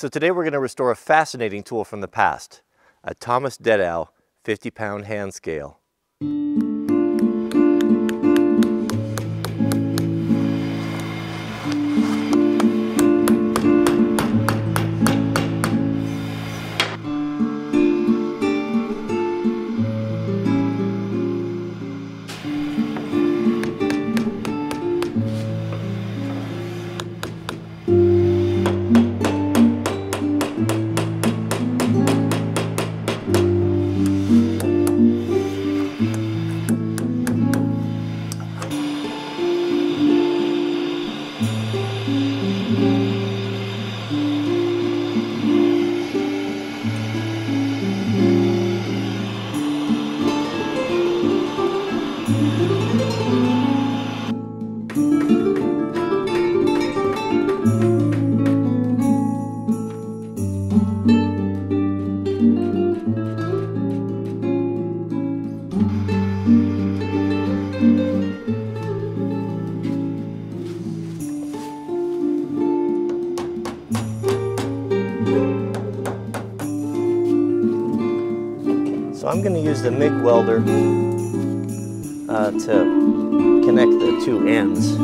So today we're going to restore a fascinating tool from the past, a Thomas Dedow 50 pound hand scale. Use the MIG welder uh, to connect the two ends.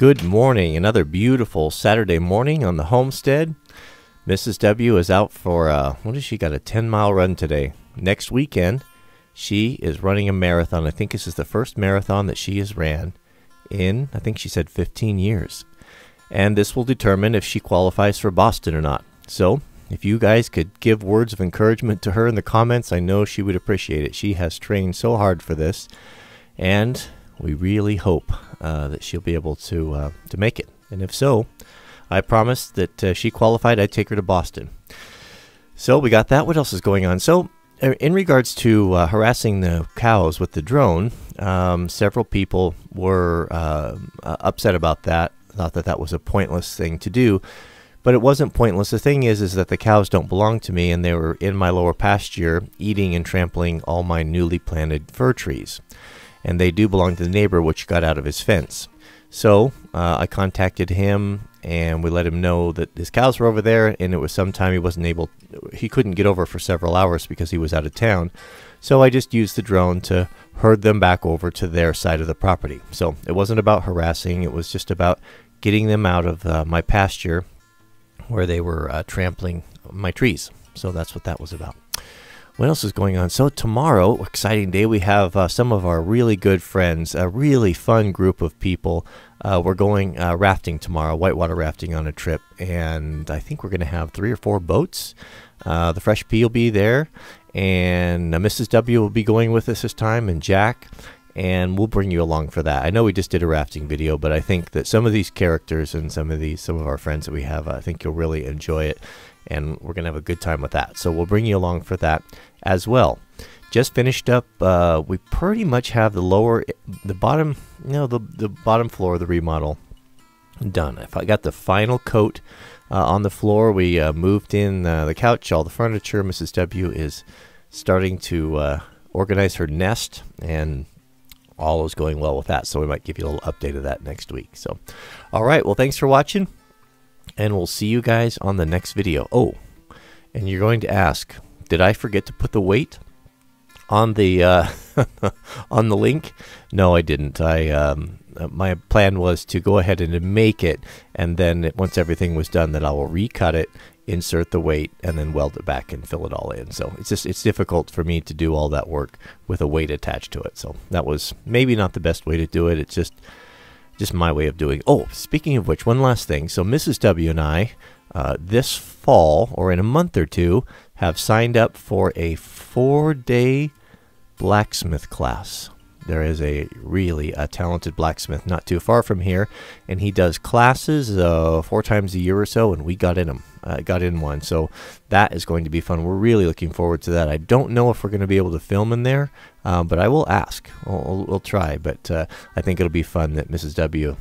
Good morning. Another beautiful Saturday morning on the homestead. Mrs. W is out for, uh, what has she got? A 10 mile run today. Next weekend, she is running a marathon. I think this is the first marathon that she has ran in, I think she said 15 years. And this will determine if she qualifies for Boston or not. So, if you guys could give words of encouragement to her in the comments, I know she would appreciate it. She has trained so hard for this. And we really hope uh, that she'll be able to uh, to make it. And if so, I promised that uh, she qualified, I'd take her to Boston. So we got that. What else is going on? So uh, in regards to uh, harassing the cows with the drone, um, several people were uh, upset about that. Thought that that was a pointless thing to do, but it wasn't pointless. The thing is, is that the cows don't belong to me, and they were in my lower pasture, eating and trampling all my newly planted fir trees and they do belong to the neighbor, which got out of his fence. So uh, I contacted him and we let him know that his cows were over there, and it was sometime he wasn't able, he couldn't get over for several hours because he was out of town. So I just used the drone to herd them back over to their side of the property. So it wasn't about harassing, it was just about getting them out of uh, my pasture where they were uh, trampling my trees. So that's what that was about what else is going on? So tomorrow, exciting day, we have uh, some of our really good friends, a really fun group of people. Uh, we're going uh, rafting tomorrow, whitewater rafting on a trip, and I think we're going to have three or four boats. Uh, the Fresh Pea will be there, and uh, Mrs. W will be going with us this time, and Jack, and we'll bring you along for that. I know we just did a rafting video, but I think that some of these characters and some of these, some of our friends that we have, I think you'll really enjoy it and we're going to have a good time with that. So we'll bring you along for that as well. Just finished up. Uh, we pretty much have the lower, the bottom, you know, the the bottom floor of the remodel done. I got the final coat uh, on the floor, we uh, moved in uh, the couch, all the furniture. Mrs. W is starting to uh, organize her nest, and all is going well with that. So we might give you a little update of that next week. So, all right. Well, thanks for watching and we'll see you guys on the next video. Oh, and you're going to ask, did I forget to put the weight on the uh, on the link? No, I didn't. I um, my plan was to go ahead and make it, and then once everything was done, that I will recut it, insert the weight, and then weld it back and fill it all in. So it's just it's difficult for me to do all that work with a weight attached to it. So that was maybe not the best way to do it. It's just just my way of doing. Oh, speaking of which, one last thing. So Mrs. W and I, uh, this fall or in a month or two, have signed up for a four-day blacksmith class. There is a really a talented blacksmith not too far from here, and he does classes uh, four times a year or so, and we got in them. Uh, got in one, so that is going to be fun. We're really looking forward to that. I don't know if we're going to be able to film in there, um, but I will ask. We'll, we'll, we'll try, but uh, I think it'll be fun that Mrs. W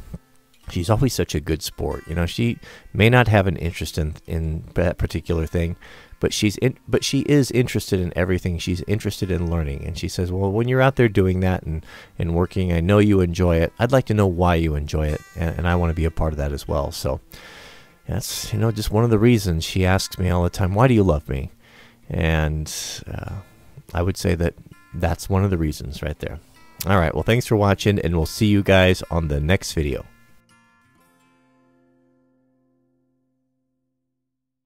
she's always such a good sport. You know, she may not have an interest in in that particular thing, but she's in, but she is interested in everything. She's interested in learning, and she says, "Well, when you're out there doing that and and working, I know you enjoy it. I'd like to know why you enjoy it, and, and I want to be a part of that as well." So that's you know just one of the reasons she asks me all the time, "Why do you love me?" And uh, I would say that that's one of the reasons right there. All right. Well, thanks for watching, and we'll see you guys on the next video.